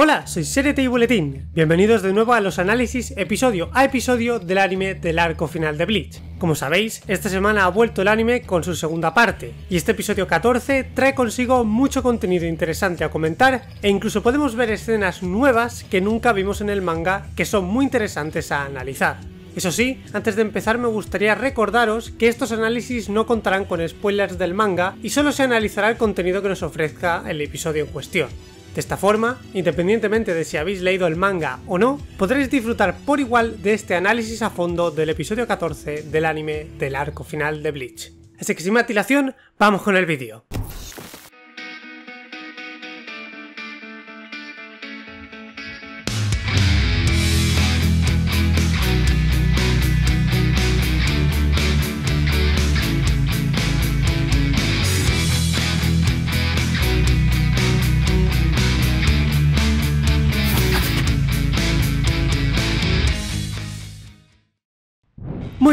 Hola, soy Serete y Boletín. Bienvenidos de nuevo a los análisis episodio a episodio del anime del arco final de Bleach. Como sabéis, esta semana ha vuelto el anime con su segunda parte, y este episodio 14 trae consigo mucho contenido interesante a comentar e incluso podemos ver escenas nuevas que nunca vimos en el manga que son muy interesantes a analizar. Eso sí, antes de empezar me gustaría recordaros que estos análisis no contarán con spoilers del manga y solo se analizará el contenido que nos ofrezca el episodio en cuestión. De esta forma, independientemente de si habéis leído el manga o no, podréis disfrutar por igual de este análisis a fondo del episodio 14 del anime del arco final de Bleach. Así que sin más dilación, vamos con el vídeo.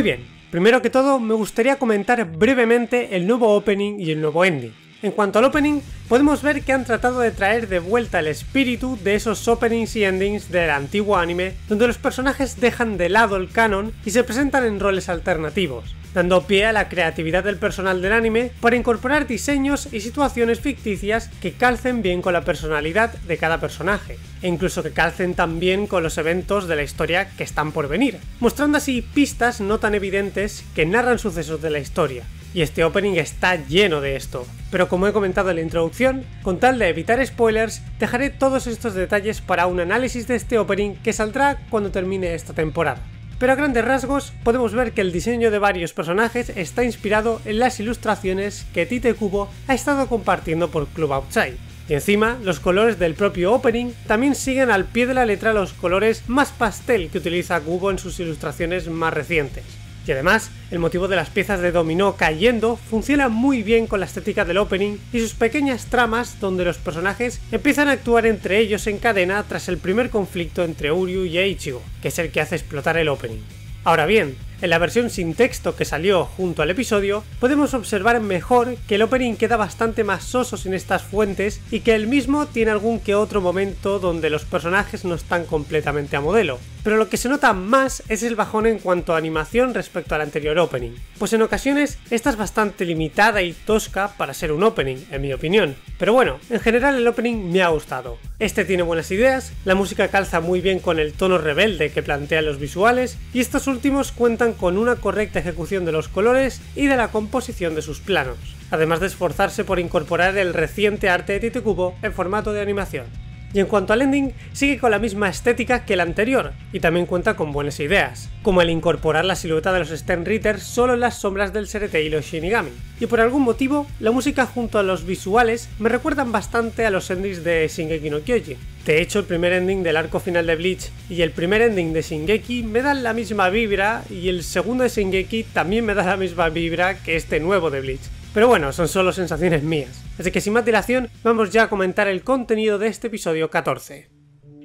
Bien, primero que todo me gustaría comentar brevemente el nuevo opening y el nuevo ending. En cuanto al opening, podemos ver que han tratado de traer de vuelta el espíritu de esos openings y endings del antiguo anime, donde los personajes dejan de lado el canon y se presentan en roles alternativos dando pie a la creatividad del personal del anime para incorporar diseños y situaciones ficticias que calcen bien con la personalidad de cada personaje, e incluso que calcen también con los eventos de la historia que están por venir, mostrando así pistas no tan evidentes que narran sucesos de la historia. Y este opening está lleno de esto, pero como he comentado en la introducción, con tal de evitar spoilers, dejaré todos estos detalles para un análisis de este opening que saldrá cuando termine esta temporada pero a grandes rasgos podemos ver que el diseño de varios personajes está inspirado en las ilustraciones que Tite Kubo ha estado compartiendo por Club Outside. Y encima, los colores del propio opening también siguen al pie de la letra los colores más pastel que utiliza Kubo en sus ilustraciones más recientes. Y además, el motivo de las piezas de dominó cayendo funciona muy bien con la estética del opening y sus pequeñas tramas donde los personajes empiezan a actuar entre ellos en cadena tras el primer conflicto entre Uryu y Eiichigo, que es el que hace explotar el opening. Ahora bien, en la versión sin texto que salió junto al episodio, podemos observar mejor que el opening queda bastante más soso sin estas fuentes y que el mismo tiene algún que otro momento donde los personajes no están completamente a modelo. Pero lo que se nota más es el bajón en cuanto a animación respecto al anterior opening, pues en ocasiones esta es bastante limitada y tosca para ser un opening, en mi opinión. Pero bueno, en general el opening me ha gustado. Este tiene buenas ideas, la música calza muy bien con el tono rebelde que plantean los visuales y estos últimos cuentan con una correcta ejecución de los colores y de la composición de sus planos, además de esforzarse por incorporar el reciente arte de Tite Kubo en formato de animación. Y en cuanto al ending, sigue con la misma estética que el anterior, y también cuenta con buenas ideas, como el incorporar la silueta de los Stern Ritter solo en las sombras del Serete y los Shinigami. Y por algún motivo, la música junto a los visuales me recuerdan bastante a los endings de Shingeki no Kyojin. De hecho, el primer ending del arco final de Bleach y el primer ending de Shingeki me dan la misma vibra, y el segundo de Shingeki también me da la misma vibra que este nuevo de Bleach. Pero bueno, son solo sensaciones mías. Así que sin más dilación, vamos ya a comentar el contenido de este episodio 14.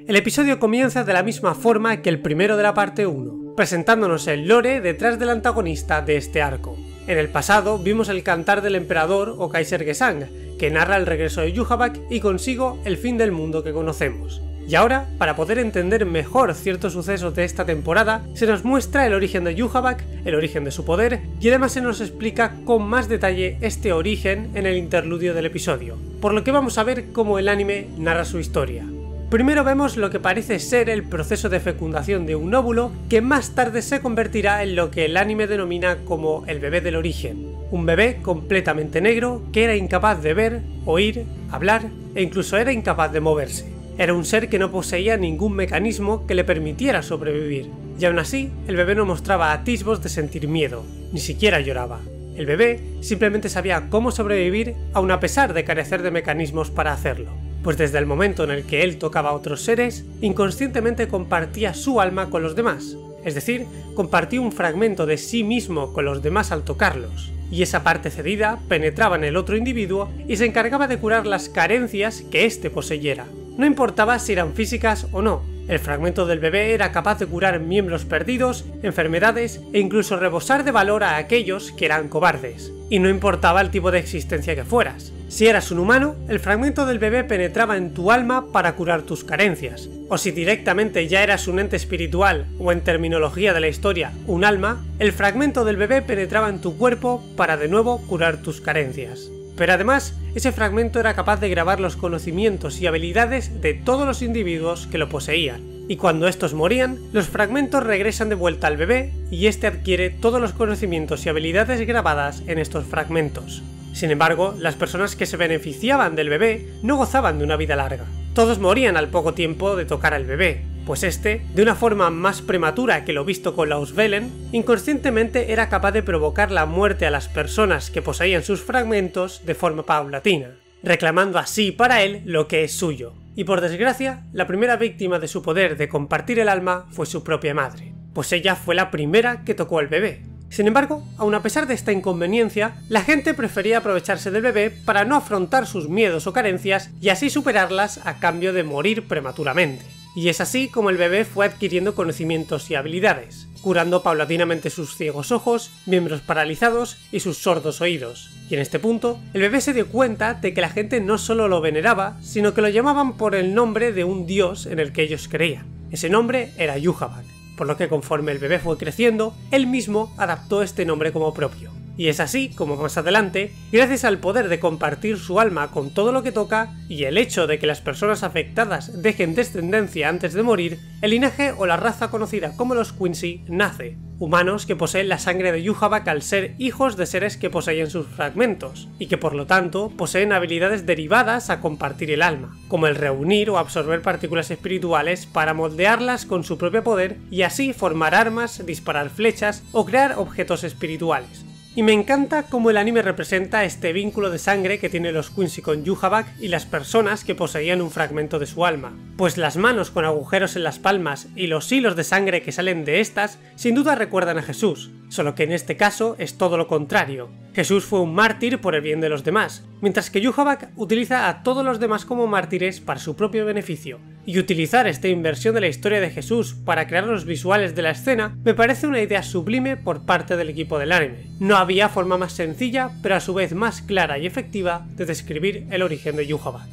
El episodio comienza de la misma forma que el primero de la parte 1, presentándonos el lore detrás del antagonista de este arco. En el pasado vimos el cantar del emperador o Kaiser Gesang, que narra el regreso de Yuhavak y consigo el fin del mundo que conocemos. Y ahora, para poder entender mejor ciertos sucesos de esta temporada, se nos muestra el origen de Yuhavak, el origen de su poder, y además se nos explica con más detalle este origen en el interludio del episodio, por lo que vamos a ver cómo el anime narra su historia. Primero vemos lo que parece ser el proceso de fecundación de un óvulo que más tarde se convertirá en lo que el anime denomina como el bebé del origen. Un bebé completamente negro que era incapaz de ver, oír, hablar e incluso era incapaz de moverse. Era un ser que no poseía ningún mecanismo que le permitiera sobrevivir, y aún así el bebé no mostraba atisbos de sentir miedo, ni siquiera lloraba. El bebé simplemente sabía cómo sobrevivir aun a pesar de carecer de mecanismos para hacerlo, pues desde el momento en el que él tocaba a otros seres, inconscientemente compartía su alma con los demás, es decir, compartía un fragmento de sí mismo con los demás al tocarlos, y esa parte cedida penetraba en el otro individuo y se encargaba de curar las carencias que éste poseyera, no importaba si eran físicas o no, el fragmento del bebé era capaz de curar miembros perdidos, enfermedades e incluso rebosar de valor a aquellos que eran cobardes. Y no importaba el tipo de existencia que fueras, Si eras un humano, el fragmento del bebé penetraba en tu alma para curar tus carencias, o si directamente ya eras un ente espiritual, o en terminología de la historia, un alma, el fragmento del bebé penetraba en tu cuerpo para de nuevo curar tus carencias. Pero además, ese fragmento era capaz de grabar los conocimientos y habilidades de todos los individuos que lo poseían, y cuando estos morían, los fragmentos regresan de vuelta al bebé y éste adquiere todos los conocimientos y habilidades grabadas en estos fragmentos. Sin embargo, las personas que se beneficiaban del bebé no gozaban de una vida larga. Todos morían al poco tiempo de tocar al bebé, pues este, de una forma más prematura que lo visto con Lausvelen, inconscientemente era capaz de provocar la muerte a las personas que poseían sus fragmentos de forma paulatina, reclamando así para él lo que es suyo. Y por desgracia, la primera víctima de su poder de compartir el alma fue su propia madre, pues ella fue la primera que tocó al bebé, sin embargo, aun a pesar de esta inconveniencia, la gente prefería aprovecharse del bebé para no afrontar sus miedos o carencias y así superarlas a cambio de morir prematuramente. Y es así como el bebé fue adquiriendo conocimientos y habilidades, curando paulatinamente sus ciegos ojos, miembros paralizados y sus sordos oídos. Y en este punto, el bebé se dio cuenta de que la gente no solo lo veneraba, sino que lo llamaban por el nombre de un dios en el que ellos creían. Ese nombre era Yuhavak por lo que conforme el bebé fue creciendo, él mismo adaptó este nombre como propio. Y es así como más adelante, gracias al poder de compartir su alma con todo lo que toca y el hecho de que las personas afectadas dejen descendencia antes de morir, el linaje o la raza conocida como los Quincy nace, humanos que poseen la sangre de Yuhavak al ser hijos de seres que poseían sus fragmentos, y que por lo tanto poseen habilidades derivadas a compartir el alma, como el reunir o absorber partículas espirituales para moldearlas con su propio poder y así formar armas, disparar flechas o crear objetos espirituales. Y me encanta cómo el anime representa este vínculo de sangre que tienen los Quincy con Yuhavak y las personas que poseían un fragmento de su alma, pues las manos con agujeros en las palmas y los hilos de sangre que salen de estas sin duda recuerdan a Jesús, solo que en este caso es todo lo contrario. Jesús fue un mártir por el bien de los demás, mientras que Yuhavak utiliza a todos los demás como mártires para su propio beneficio, y utilizar esta inversión de la historia de Jesús para crear los visuales de la escena me parece una idea sublime por parte del equipo del anime. No había forma más sencilla, pero a su vez más clara y efectiva, de describir el origen de Yuhavak.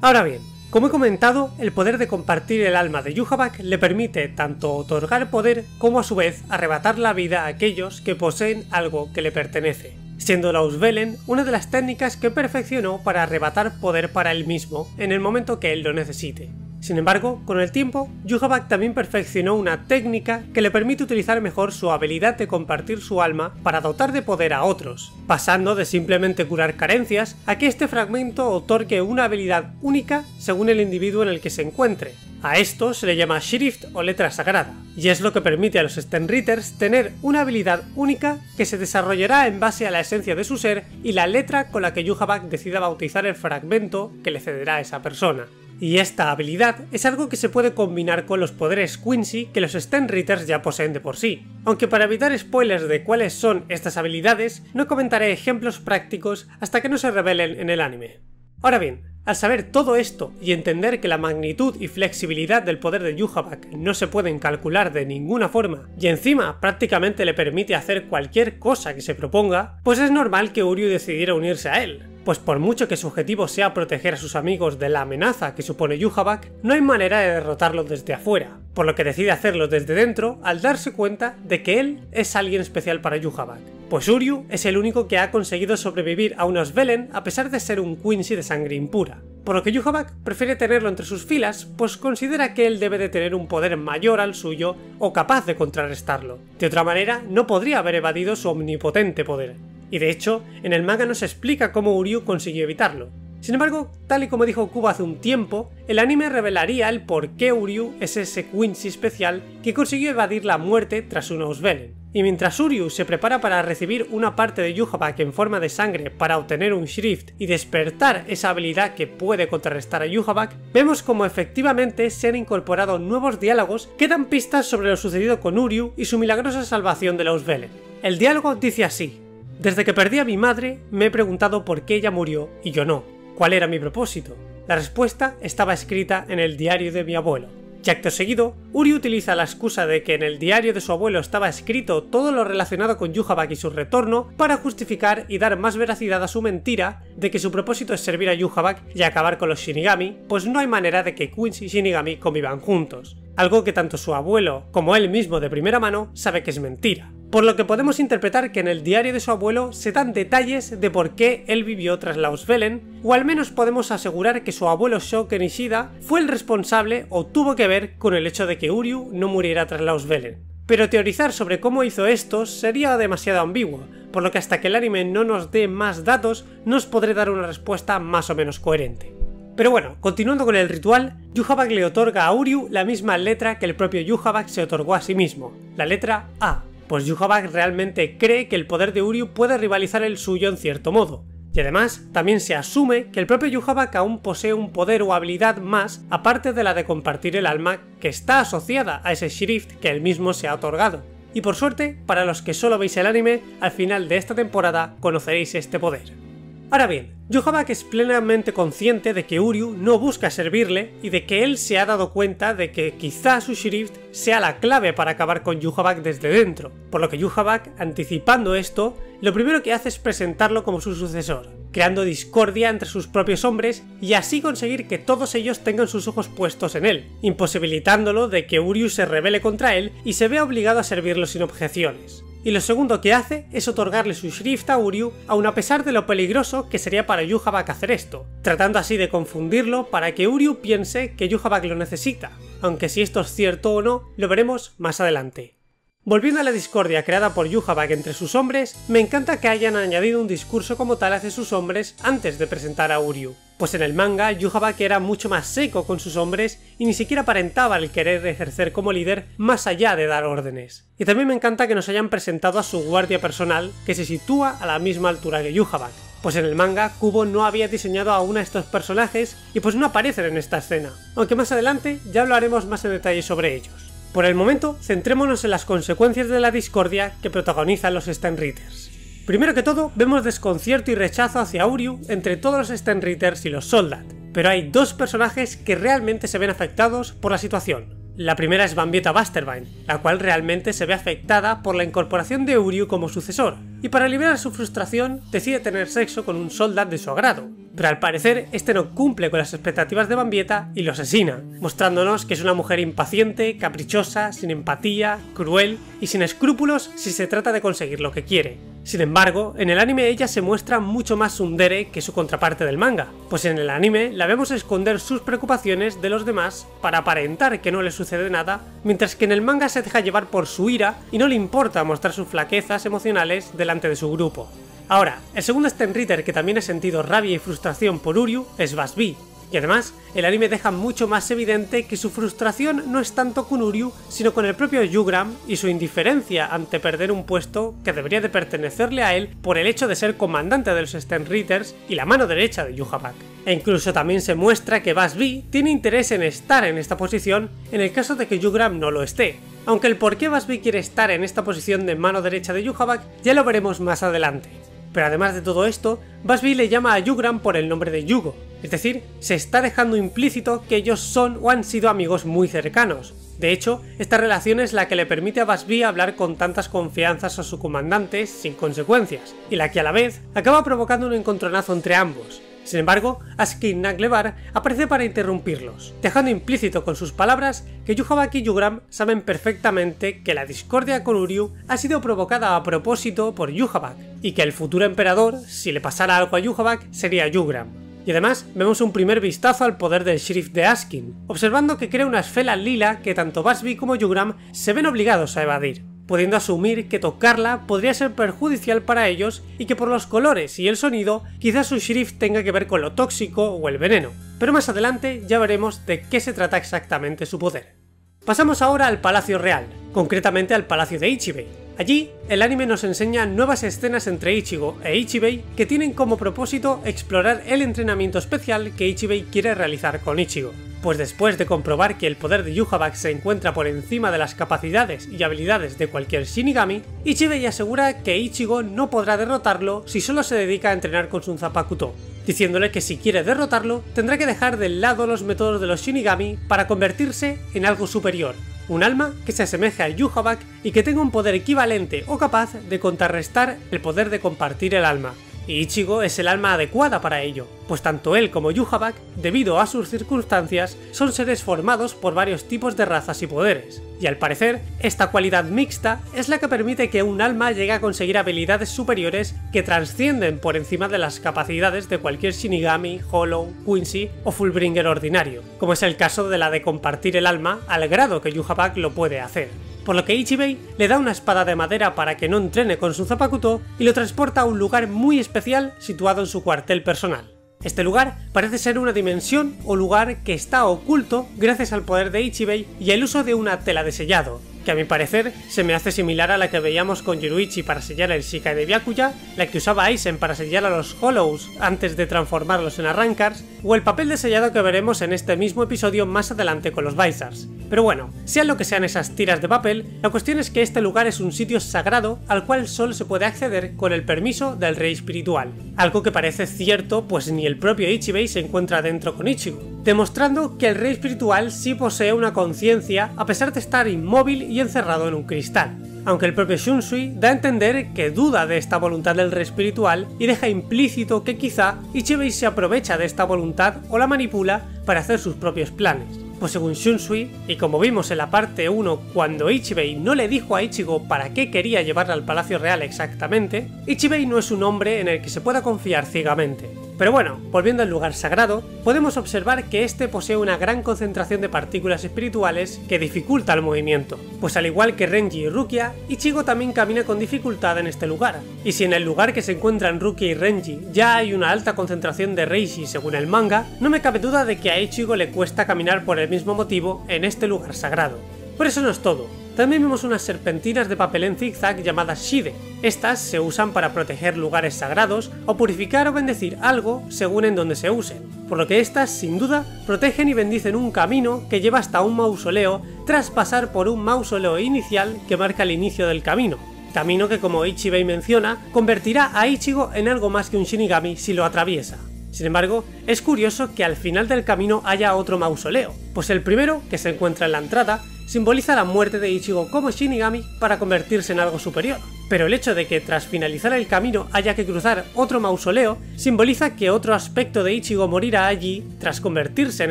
Ahora bien, como he comentado, el poder de compartir el alma de Yuhavak le permite tanto otorgar poder como a su vez arrebatar la vida a aquellos que poseen algo que le pertenece, siendo la Usvelen una de las técnicas que perfeccionó para arrebatar poder para él mismo en el momento que él lo necesite. Sin embargo, con el tiempo, Yuhavak también perfeccionó una técnica que le permite utilizar mejor su habilidad de compartir su alma para dotar de poder a otros, pasando de simplemente curar carencias a que este fragmento otorgue una habilidad única según el individuo en el que se encuentre. A esto se le llama Shrift o letra sagrada, y es lo que permite a los Stenritters tener una habilidad única que se desarrollará en base a la esencia de su ser y la letra con la que Yuhavak decida bautizar el fragmento que le cederá a esa persona. Y esta habilidad es algo que se puede combinar con los poderes Quincy que los Stenritters ya poseen de por sí. Aunque para evitar spoilers de cuáles son estas habilidades, no comentaré ejemplos prácticos hasta que no se revelen en el anime. Ahora bien, al saber todo esto y entender que la magnitud y flexibilidad del poder de Yuhavak no se pueden calcular de ninguna forma, y encima prácticamente le permite hacer cualquier cosa que se proponga, pues es normal que Uryu decidiera unirse a él, pues por mucho que su objetivo sea proteger a sus amigos de la amenaza que supone Yuhavak, no hay manera de derrotarlo desde afuera, por lo que decide hacerlo desde dentro al darse cuenta de que él es alguien especial para Yuhavak. Pues Uryu es el único que ha conseguido sobrevivir a unos Velen a pesar de ser un Quincy de sangre impura, por lo que Yuhavak prefiere tenerlo entre sus filas, pues considera que él debe de tener un poder mayor al suyo o capaz de contrarrestarlo. De otra manera, no podría haber evadido su omnipotente poder y de hecho, en el manga no se explica cómo Uryu consiguió evitarlo. Sin embargo, tal y como dijo Kubo hace un tiempo, el anime revelaría el por qué Uryu es ese Quincy especial que consiguió evadir la muerte tras un Ausvelen. Y mientras Uryu se prepara para recibir una parte de Yuhavak en forma de sangre para obtener un Shrift y despertar esa habilidad que puede contrarrestar a Yuhavak, vemos como efectivamente se han incorporado nuevos diálogos que dan pistas sobre lo sucedido con Uryu y su milagrosa salvación de los Velen. El diálogo dice así, desde que perdí a mi madre, me he preguntado por qué ella murió y yo no. ¿Cuál era mi propósito? La respuesta estaba escrita en el diario de mi abuelo. Y acto seguido, Uri utiliza la excusa de que en el diario de su abuelo estaba escrito todo lo relacionado con Yuhabak y su retorno para justificar y dar más veracidad a su mentira de que su propósito es servir a Yuhabak y acabar con los Shinigami, pues no hay manera de que Quincy y Shinigami convivan juntos. Algo que tanto su abuelo como él mismo de primera mano sabe que es mentira por lo que podemos interpretar que en el diario de su abuelo se dan detalles de por qué él vivió tras la Osvelen, o al menos podemos asegurar que su abuelo Shoken Ishida fue el responsable o tuvo que ver con el hecho de que Uryu no muriera tras la Osvelen. Pero teorizar sobre cómo hizo esto sería demasiado ambiguo, por lo que hasta que el anime no nos dé más datos, no os podré dar una respuesta más o menos coherente. Pero bueno, continuando con el ritual, Yuhabak le otorga a Uryu la misma letra que el propio Yuhabak se otorgó a sí mismo, la letra A, pues Yuhabak realmente cree que el poder de Uryu puede rivalizar el suyo en cierto modo. Y además, también se asume que el propio Yuhabak aún posee un poder o habilidad más aparte de la de compartir el alma que está asociada a ese Shrift que él mismo se ha otorgado. Y por suerte, para los que solo veis el anime, al final de esta temporada conoceréis este poder. Ahora bien, Yuhabak es plenamente consciente de que Uryu no busca servirle y de que él se ha dado cuenta de que quizá su Shrift sea la clave para acabar con Yuhabak desde dentro, por lo que Yuhabak, anticipando esto, lo primero que hace es presentarlo como su sucesor, creando discordia entre sus propios hombres y así conseguir que todos ellos tengan sus ojos puestos en él, imposibilitándolo de que Uryu se rebele contra él y se vea obligado a servirlo sin objeciones y lo segundo que hace es otorgarle su Shrift a Uryu, aun a pesar de lo peligroso que sería para Yuhabak hacer esto, tratando así de confundirlo para que Uryu piense que Yuhabak lo necesita, aunque si esto es cierto o no, lo veremos más adelante. Volviendo a la discordia creada por Yuhabak entre sus hombres, me encanta que hayan añadido un discurso como tal hacia sus hombres antes de presentar a Uryu, pues en el manga Yuhabak era mucho más seco con sus hombres y ni siquiera aparentaba el querer ejercer como líder más allá de dar órdenes. Y también me encanta que nos hayan presentado a su guardia personal que se sitúa a la misma altura que Yuhabak, pues en el manga Kubo no había diseñado aún a estos personajes y pues no aparecen en esta escena, aunque más adelante ya hablaremos más en detalle sobre ellos. Por el momento, centrémonos en las consecuencias de la discordia que protagonizan los Stenritters. Primero que todo, vemos desconcierto y rechazo hacia Uryu entre todos los Stenritters y los Soldat, pero hay dos personajes que realmente se ven afectados por la situación. La primera es Bambieta Basterbine, la cual realmente se ve afectada por la incorporación de Uryu como sucesor, y para liberar su frustración decide tener sexo con un Soldat de su agrado, pero al parecer este no cumple con las expectativas de Bambieta y lo asesina, mostrándonos que es una mujer impaciente, caprichosa, sin empatía, cruel y sin escrúpulos si se trata de conseguir lo que quiere. Sin embargo, en el anime ella se muestra mucho más sundere que su contraparte del manga, pues en el anime la vemos esconder sus preocupaciones de los demás para aparentar que no le sucede nada, mientras que en el manga se deja llevar por su ira y no le importa mostrar sus flaquezas emocionales delante de su grupo. Ahora, el segundo Stenritter que también ha sentido rabia y frustración por Uryu es Basbi, y además, el anime deja mucho más evidente que su frustración no es tanto con Uryu, sino con el propio Yugram y su indiferencia ante perder un puesto que debería de pertenecerle a él por el hecho de ser comandante de los Stenritters y la mano derecha de Yuhabak. E incluso también se muestra que Basbi tiene interés en estar en esta posición en el caso de que Yugram no lo esté, aunque el por qué Basbi quiere estar en esta posición de mano derecha de Yuhabak ya lo veremos más adelante. Pero además de todo esto, Basbi le llama a Yugram por el nombre de Yugo, es decir, se está dejando implícito que ellos son o han sido amigos muy cercanos. De hecho, esta relación es la que le permite a Basbi hablar con tantas confianzas a su comandante sin consecuencias, y la que a la vez acaba provocando un encontronazo entre ambos, sin embargo, Askin Naglevar aparece para interrumpirlos, dejando implícito con sus palabras que Yuhabak y Yugram saben perfectamente que la discordia con Uryu ha sido provocada a propósito por Yuhabak, y que el futuro emperador, si le pasara algo a Yuhabak, sería Yugram. Y además vemos un primer vistazo al poder del sheriff de Askin, observando que crea una esfera lila que tanto Basby como Yugram se ven obligados a evadir pudiendo asumir que tocarla podría ser perjudicial para ellos y que por los colores y el sonido quizás su sheriff tenga que ver con lo tóxico o el veneno, pero más adelante ya veremos de qué se trata exactamente su poder. Pasamos ahora al Palacio Real, concretamente al Palacio de Ichibei. Allí, el anime nos enseña nuevas escenas entre Ichigo e Ichibei que tienen como propósito explorar el entrenamiento especial que Ichibei quiere realizar con Ichigo. Pues después de comprobar que el poder de Yuhabak se encuentra por encima de las capacidades y habilidades de cualquier Shinigami, Ichibei asegura que Ichigo no podrá derrotarlo si solo se dedica a entrenar con su Zapakuto, diciéndole que si quiere derrotarlo tendrá que dejar de lado los métodos de los Shinigami para convertirse en algo superior, un alma que se asemeje al Yuhabak y que tenga un poder equivalente o capaz de contrarrestar el poder de compartir el alma, y Ichigo es el alma adecuada para ello, pues tanto él como Yuhabak, debido a sus circunstancias, son seres formados por varios tipos de razas y poderes, y al parecer, esta cualidad mixta es la que permite que un alma llegue a conseguir habilidades superiores que trascienden por encima de las capacidades de cualquier Shinigami, Hollow, Quincy o Fullbringer ordinario, como es el caso de la de compartir el alma al grado que Yuhabak lo puede hacer por lo que Ichibei le da una espada de madera para que no entrene con su Zapakuto y lo transporta a un lugar muy especial situado en su cuartel personal. Este lugar parece ser una dimensión o lugar que está oculto gracias al poder de Ichibei y el uso de una tela de sellado, que a mi parecer se me hace similar a la que veíamos con Yoruichi para sellar el Shikai de Byakuya, la que usaba Aizen para sellar a los Hollows antes de transformarlos en Arrancars, o el papel de sellado que veremos en este mismo episodio más adelante con los Vizars. Pero bueno, sean lo que sean esas tiras de papel, la cuestión es que este lugar es un sitio sagrado al cual solo se puede acceder con el permiso del rey espiritual, algo que parece cierto pues ni el propio Ichibei se encuentra dentro con Ichigo, demostrando que el rey espiritual sí posee una conciencia a pesar de estar inmóvil y encerrado en un cristal. Aunque el propio Shunsui da a entender que duda de esta voluntad del rey espiritual y deja implícito que quizá Ichibei se aprovecha de esta voluntad o la manipula para hacer sus propios planes. Pues según Shunsui, y como vimos en la parte 1 cuando Ichibei no le dijo a Ichigo para qué quería llevarla al Palacio Real exactamente, Ichibei no es un hombre en el que se pueda confiar ciegamente. Pero bueno, volviendo al lugar sagrado, podemos observar que este posee una gran concentración de partículas espirituales que dificulta el movimiento, pues al igual que Renji y Rukia, Ichigo también camina con dificultad en este lugar, y si en el lugar que se encuentran Rukia y Renji ya hay una alta concentración de Reishi según el manga, no me cabe duda de que a Ichigo le cuesta caminar por el mismo motivo en este lugar sagrado. Por eso no es todo, también vemos unas serpentinas de papel en zigzag llamadas Shide. Estas se usan para proteger lugares sagrados o purificar o bendecir algo según en donde se usen, por lo que estas, sin duda, protegen y bendicen un camino que lleva hasta un mausoleo tras pasar por un mausoleo inicial que marca el inicio del camino, camino que como Ichibei menciona, convertirá a Ichigo en algo más que un Shinigami si lo atraviesa. Sin embargo, es curioso que al final del camino haya otro mausoleo, pues el primero, que se encuentra en la entrada, simboliza la muerte de Ichigo como Shinigami para convertirse en algo superior. Pero el hecho de que tras finalizar el camino haya que cruzar otro mausoleo simboliza que otro aspecto de Ichigo morirá allí tras convertirse en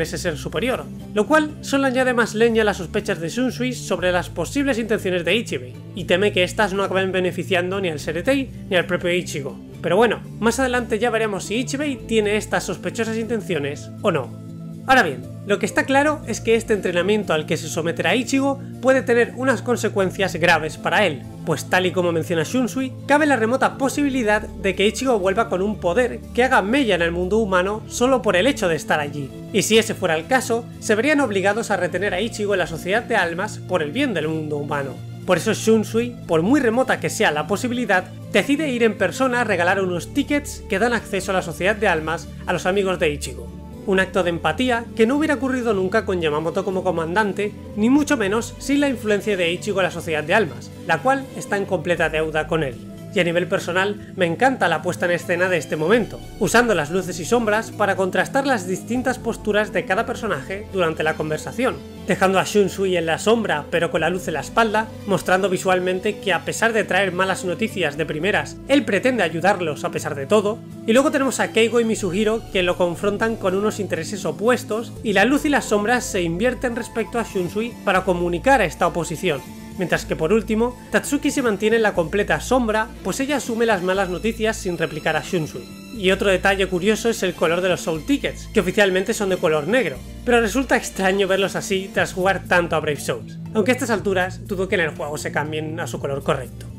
ese ser superior, lo cual solo añade más leña a las sospechas de Shunsui sobre las posibles intenciones de Ichibei, y teme que éstas no acaben beneficiando ni al Seretei ni al propio Ichigo. Pero bueno, más adelante ya veremos si Ichibei tiene estas sospechosas intenciones o no. Ahora bien, lo que está claro es que este entrenamiento al que se someterá Ichigo puede tener unas consecuencias graves para él, pues tal y como menciona Shunsui, cabe la remota posibilidad de que Ichigo vuelva con un poder que haga mella en el mundo humano solo por el hecho de estar allí. Y si ese fuera el caso, se verían obligados a retener a Ichigo en la sociedad de almas por el bien del mundo humano. Por eso Shunsui, por muy remota que sea la posibilidad, decide ir en persona a regalar unos tickets que dan acceso a la sociedad de almas a los amigos de Ichigo. Un acto de empatía que no hubiera ocurrido nunca con Yamamoto como comandante, ni mucho menos sin la influencia de Ichigo en la Sociedad de Almas, la cual está en completa deuda con él y a nivel personal me encanta la puesta en escena de este momento, usando las luces y sombras para contrastar las distintas posturas de cada personaje durante la conversación, dejando a Shunsui en la sombra pero con la luz en la espalda, mostrando visualmente que a pesar de traer malas noticias de primeras, él pretende ayudarlos a pesar de todo, y luego tenemos a Keigo y Misuhiro que lo confrontan con unos intereses opuestos y la luz y las sombras se invierten respecto a Shunsui para comunicar esta oposición mientras que por último, Tatsuki se mantiene en la completa sombra, pues ella asume las malas noticias sin replicar a Shunsui. Y otro detalle curioso es el color de los Soul Tickets, que oficialmente son de color negro, pero resulta extraño verlos así tras jugar tanto a Brave Souls, aunque a estas alturas dudo que en el juego se cambien a su color correcto.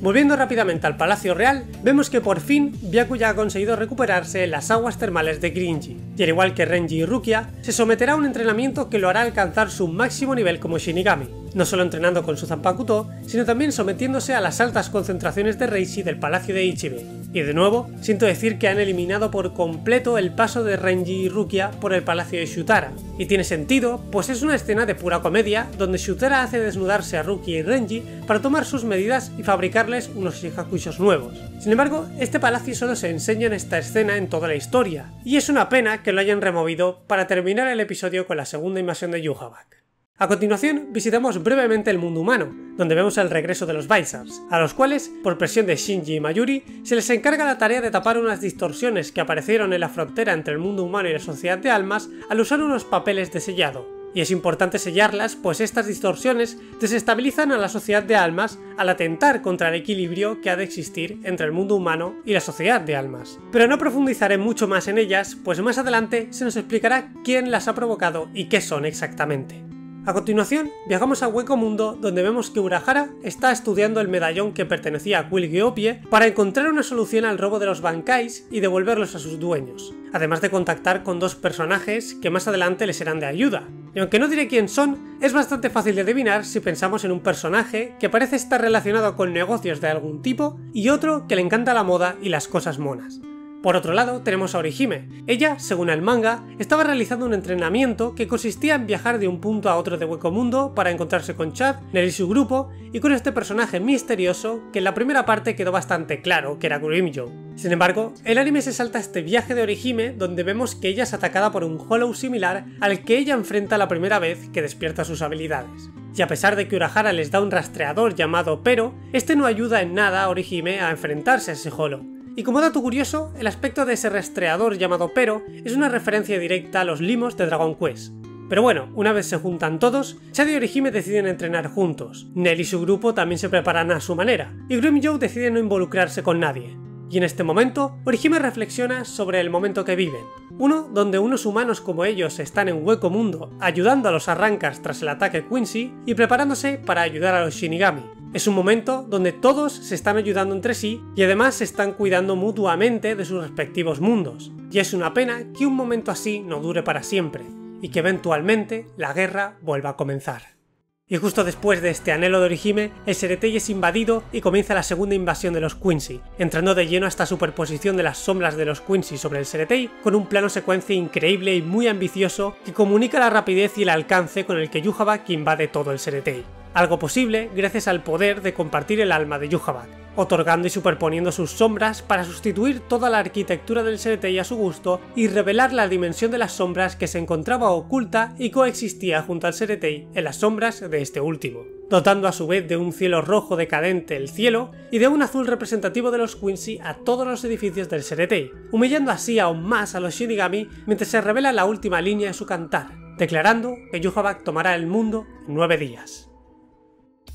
Volviendo rápidamente al Palacio Real, vemos que por fin Byakuya ha conseguido recuperarse en las aguas termales de Grinji, y al igual que Renji y Rukia, se someterá a un entrenamiento que lo hará alcanzar su máximo nivel como Shinigami, no solo entrenando con su Zanpakuto, sino también sometiéndose a las altas concentraciones de Reishi del Palacio de Ichibe. Y de nuevo, siento decir que han eliminado por completo el paso de Renji y Rukia por el palacio de Shutara. Y tiene sentido, pues es una escena de pura comedia donde Shutara hace desnudarse a Rukia y Renji para tomar sus medidas y fabricarles unos Shihakushos nuevos. Sin embargo, este palacio solo se enseña en esta escena en toda la historia, y es una pena que lo hayan removido para terminar el episodio con la segunda invasión de Yuhavak. A continuación, visitamos brevemente el mundo humano, donde vemos el regreso de los Vizars, a los cuales, por presión de Shinji y Mayuri, se les encarga la tarea de tapar unas distorsiones que aparecieron en la frontera entre el mundo humano y la sociedad de almas al usar unos papeles de sellado. Y es importante sellarlas, pues estas distorsiones desestabilizan a la sociedad de almas al atentar contra el equilibrio que ha de existir entre el mundo humano y la sociedad de almas. Pero no profundizaré mucho más en ellas, pues más adelante se nos explicará quién las ha provocado y qué son exactamente. A continuación, viajamos a Hueco Mundo, donde vemos que Urahara está estudiando el medallón que pertenecía a Quill Geopie para encontrar una solución al robo de los Bankais y devolverlos a sus dueños, además de contactar con dos personajes que más adelante le serán de ayuda. Y aunque no diré quién son, es bastante fácil de adivinar si pensamos en un personaje que parece estar relacionado con negocios de algún tipo y otro que le encanta la moda y las cosas monas. Por otro lado, tenemos a Orihime. Ella, según el manga, estaba realizando un entrenamiento que consistía en viajar de un punto a otro de Hueco Mundo para encontrarse con Chad, Nell y su grupo, y con este personaje misterioso que en la primera parte quedó bastante claro que era Grimjoe. Sin embargo, el anime se salta este viaje de Orihime donde vemos que ella es atacada por un Hollow similar al que ella enfrenta la primera vez que despierta sus habilidades. Y a pesar de que Urahara les da un rastreador llamado Pero, este no ayuda en nada a Orihime a enfrentarse a ese Hollow. Y como dato curioso, el aspecto de ese rastreador llamado Pero es una referencia directa a los limos de Dragon Quest. Pero bueno, una vez se juntan todos, Chad y Orihime deciden entrenar juntos, Nell y su grupo también se preparan a su manera, y Grim Joe decide no involucrarse con nadie. Y en este momento, Orihime reflexiona sobre el momento que viven, uno donde unos humanos como ellos están en hueco mundo ayudando a los arrancas tras el ataque Quincy y preparándose para ayudar a los Shinigami, es un momento donde todos se están ayudando entre sí y además se están cuidando mutuamente de sus respectivos mundos. Y es una pena que un momento así no dure para siempre, y que eventualmente la guerra vuelva a comenzar. Y justo después de este anhelo de Orihime, el Seretei es invadido y comienza la segunda invasión de los Quincy, entrando de lleno a esta superposición de las sombras de los Quincy sobre el Seretei con un plano secuencia increíble y muy ambicioso que comunica la rapidez y el alcance con el que Yuhavak invade todo el Seretei algo posible gracias al poder de compartir el alma de Yuhavak, otorgando y superponiendo sus sombras para sustituir toda la arquitectura del Seretei a su gusto y revelar la dimensión de las sombras que se encontraba oculta y coexistía junto al Seretei en las sombras de este último, dotando a su vez de un cielo rojo decadente el cielo y de un azul representativo de los Quincy a todos los edificios del Seretei, humillando así aún más a los Shinigami mientras se revela la última línea de su cantar, declarando que Yuhavak tomará el mundo en nueve días.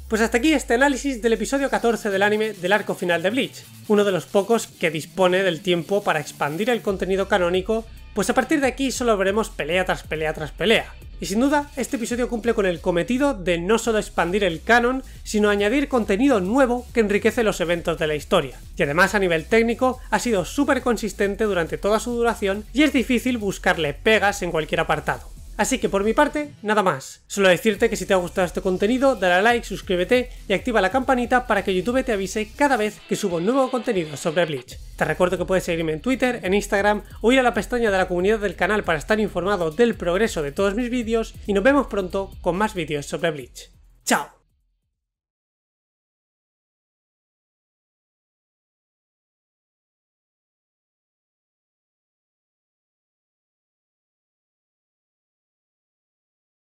Pues hasta aquí este análisis del episodio 14 del anime del arco final de Bleach, uno de los pocos que dispone del tiempo para expandir el contenido canónico, pues a partir de aquí solo veremos pelea tras pelea tras pelea. Y sin duda, este episodio cumple con el cometido de no solo expandir el canon, sino añadir contenido nuevo que enriquece los eventos de la historia. Y además a nivel técnico ha sido súper consistente durante toda su duración y es difícil buscarle pegas en cualquier apartado. Así que por mi parte, nada más. Solo decirte que si te ha gustado este contenido, dale a like, suscríbete y activa la campanita para que YouTube te avise cada vez que subo nuevo contenido sobre Bleach. Te recuerdo que puedes seguirme en Twitter, en Instagram o ir a la pestaña de la comunidad del canal para estar informado del progreso de todos mis vídeos y nos vemos pronto con más vídeos sobre Bleach. ¡Chao!